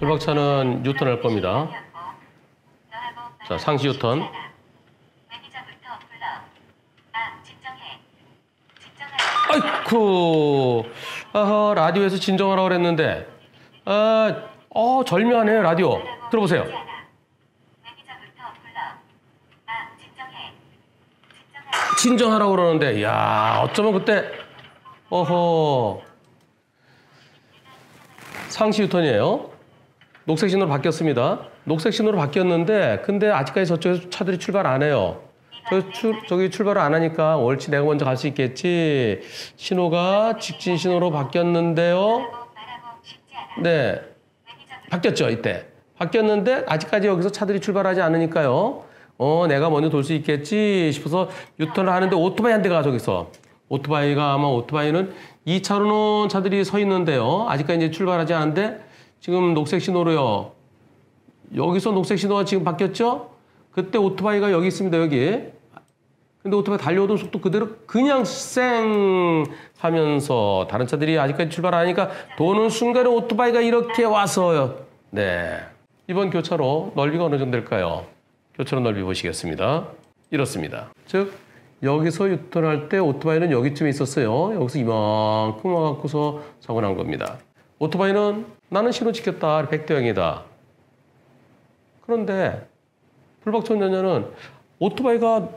불박차는 유턴할 겁니다. 자, 상시. 아. 진정해. 아이쿠. 아하, 라디오에서 진정하라고 그랬는데. 아, 어, 절묘하네요, 라디오. 들어보세요. 진정하라고 그러는데, 야 어쩌면 그때, 어허. 상시 유턴이에요. 녹색 신호로 바뀌었습니다. 녹색 신호로 바뀌었는데, 근데 아직까지 저쪽에서 차들이 출발 안 해요. 저 출, 저기 출발을 안 하니까 옳지 내가 먼저 갈 수 있겠지. 신호가 직진 신호로 바뀌었는데요. 네, 바뀌었죠 이때. 바뀌었는데 아직까지 여기서 차들이 출발하지 않으니까요. 어, 내가 먼저 돌 수 있겠지 싶어서 유턴을 하는데 오토바이 한 대가 저기서. 오토바이가 아마 오토바이는 2차로는 차들이 서 있는데요. 아직까지 이제 출발하지 않은데 지금 녹색 신호로요. 여기서 녹색 신호가 지금 바뀌었죠? 그때 오토바이가 여기 있습니다, 여기. 근데 오토바이 달려오던 속도 그대로 그냥 쌩 하면서 다른 차들이 아직까지 출발 안 하니까 도는 순간에 오토바이가 이렇게 와서요. 네. 이번 교차로 넓이가 어느 정도 될까요? 교차로 넓이 보시겠습니다. 이렇습니다. 즉, 여기서 유턴할 때 오토바이는 여기쯤에 있었어요. 여기서 이만큼 와갖고서 사고 난 겁니다. 오토바이는 나는 신호 지켰다. 100대 0이다. 그런데 불박천 연녀는 오토바이가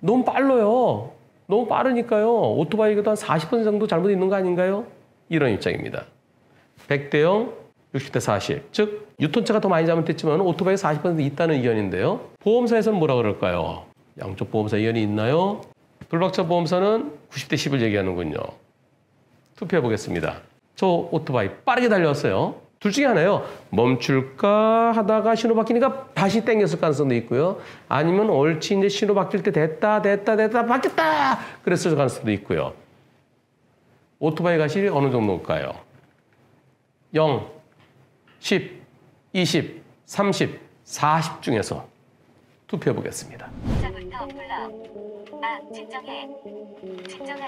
너무 빨라요. 너무 빠르니까요. 오토바이가 한 40% 정도 잘못 있는 거 아닌가요? 이런 입장입니다. 100대 0, 60대 40. 즉, 유턴차가 더 많이 잘못했지만 오토바이 40% 있다는 의견인데요. 보험사에서는 뭐라 그럴까요? 양쪽 보험사 의견이 있나요? 불박차 보험사는 90대 10을 얘기하는군요. 투표해 보겠습니다. 저 오토바이 빠르게 달려왔어요. 둘 중에 하나요. 멈출까 하다가 신호 바뀌니까 다시 땡겼을 가능성도 있고요. 아니면 옳지 이제 신호 바뀔 때 됐다 됐다 됐다 바뀌었다 그랬을 가능성도 있고요. 오토바이 가실이 어느 정도일까요? 0, 10, 20, 30, 40 중에서 투표해 보겠습니다. 매니저부터 불러. 아, 진정해. 진정해.